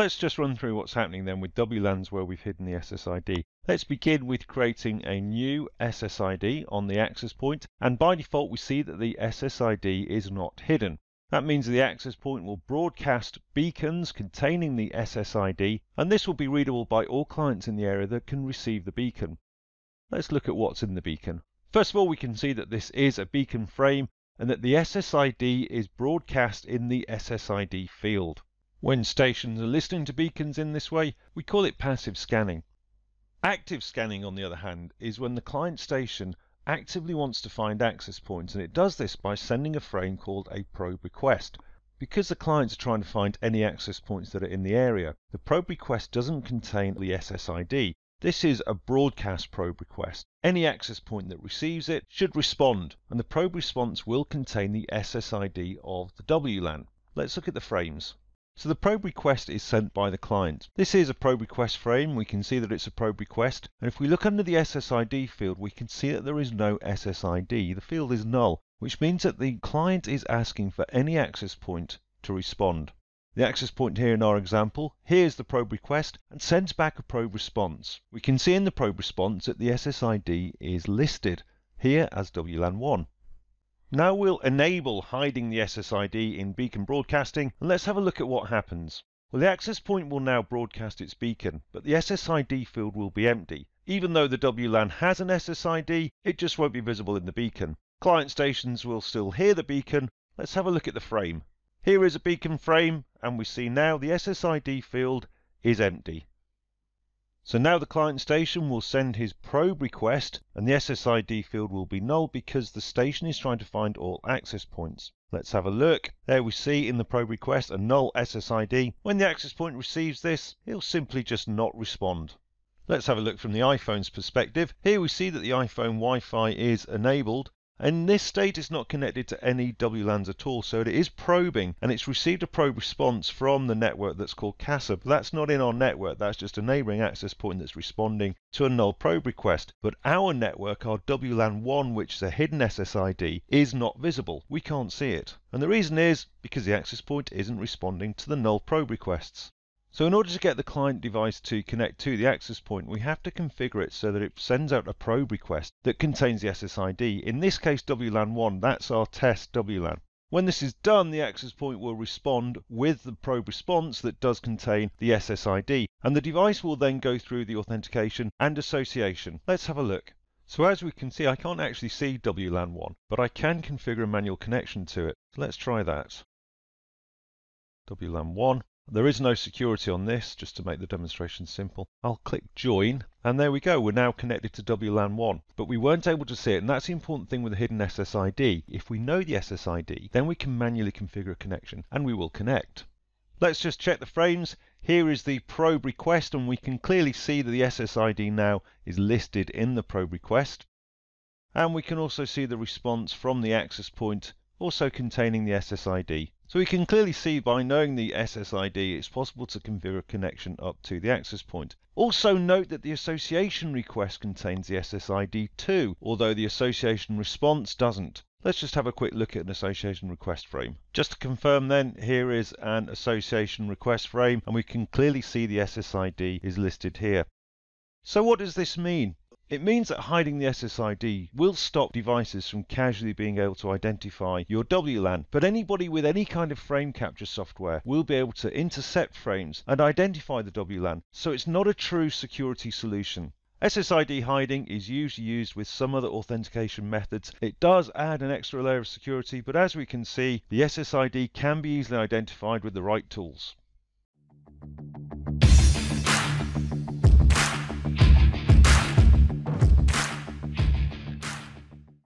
Let's just run through what's happening then with WLANs where we've hidden the SSID. Let's begin with creating a new SSID on the access point and by default we see that the SSID is not hidden. That means the access point will broadcast beacons containing the SSID and this will be readable by all clients in the area that can receive the beacon. Let's look at what's in the beacon. First of all we can see that this is a beacon frame and that the SSID is broadcast in the SSID field. When stations are listening to beacons in this way, we call it passive scanning. Active scanning, on the other hand, is when the client station actively wants to find access points, and it does this by sending a frame called a probe request. Because the clients are trying to find any access points that are in the area, the probe request doesn't contain the SSID. This is a broadcast probe request. Any access point that receives it should respond, and the probe response will contain the SSID of the WLAN. Let's look at the frames. So the probe request is sent by the client. This is a probe request frame. We can see that it's a probe request. And if we look under the SSID field, we can see that there is no SSID. The field is null, which means that the client is asking for any access point to respond. The access point here in our example, here's the probe request and sends back a probe response. We can see in the probe response that the SSID is listed here as WLAN1. Now we'll enable hiding the SSID in beacon broadcasting and let's have a look at what happens. Well, the access point will now broadcast its beacon, but the SSID field will be empty. Even though the WLAN has an SSID, it just won't be visible in the beacon. Client stations will still hear the beacon. Let's have a look at the frame. Here is a beacon frame, and we see now the SSID field is empty. So now the client station will send his probe request and the SSID field will be null because the station is trying to find all access points. Let's have a look. There we see in the probe request a null SSID. When the access point receives this, it'll simply just not respond. Let's have a look from the iPhone's perspective. Here we see that the iPhone Wi-Fi is enabled in this state, it's not connected to any WLANs at all, so it is probing, and it's received a probe response from the network that's called CASA. That's not in our network, that's just a neighboring access point that's responding to a null probe request. But our network, our WLAN1, which is a hidden SSID, is not visible. We can't see it. And the reason is because the access point isn't responding to the null probe requests. So in order to get the client device to connect to the access point, we have to configure it so that it sends out a probe request that contains the SSID. In this case, WLAN1, that's our test WLAN. When this is done, the access point will respond with the probe response that does contain the SSID, and the device will then go through the authentication and association. Let's have a look. So as we can see, I can't actually see WLAN1, but I can configure a manual connection to it. So let's try that. WLAN1, there is no security on this, just to make the demonstration simple. I'll click join, and there we go, we're now connected to WLAN 1. But we weren't able to see it, and that's the important thing with the hidden SSID. If we know the SSID, then we can manually configure a connection, and we will connect. Let's just check the frames. Here is the probe request, and we can clearly see that the SSID now is listed in the probe request. And we can also see the response from the access point, also containing the SSID. So we can clearly see by knowing the SSID it's possible to configure a connection up to the access point. Also note that the association request contains the SSID too, although the association response doesn't. Let's just have a quick look at an association request frame. Just to confirm then, here is an association request frame and we can clearly see the SSID is listed here. So what does this mean? It means that hiding the SSID will stop devices from casually being able to identify your WLAN, but anybody with any kind of frame capture software will be able to intercept frames and identify the WLAN, so it's not a true security solution. SSID hiding is usually used with some other authentication methods. It does add an extra layer of security, but as we can see, the SSID can be easily identified with the right tools.